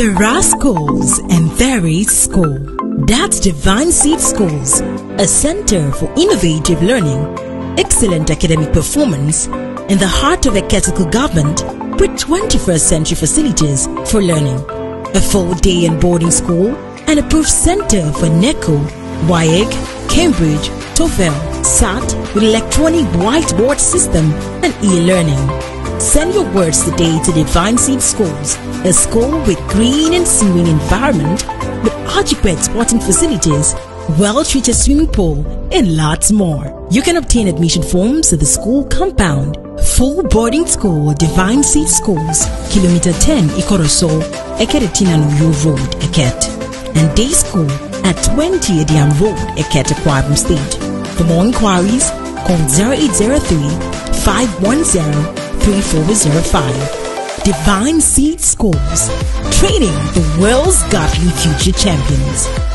Are schools and is school. That's Divine Seed Schools, a center for innovative learning, excellent academic performance, in the heart of a Eket Local government with 21st century facilities for learning. A full day and boarding school and approved center for NECO, WAEC, Cambridge, TOEFL, SAT with electronic whiteboard system and e-learning. Send your words today to Divine Seed Schools, a school with green and serene environment, with adequate sporting facilities, well-treated swimming pool, and lots more. You can obtain admission forms at the school compound. Full boarding school, Divine Seed Schools, Kilometer 10, Ikoroso, Eket Tinanu Road, Eket. And day school at 20 Ediam Road, Eket, Akwa Ibom State. For more inquiries, call 0803 510 3405. Divine Seed Schools, training the world's godly future champions.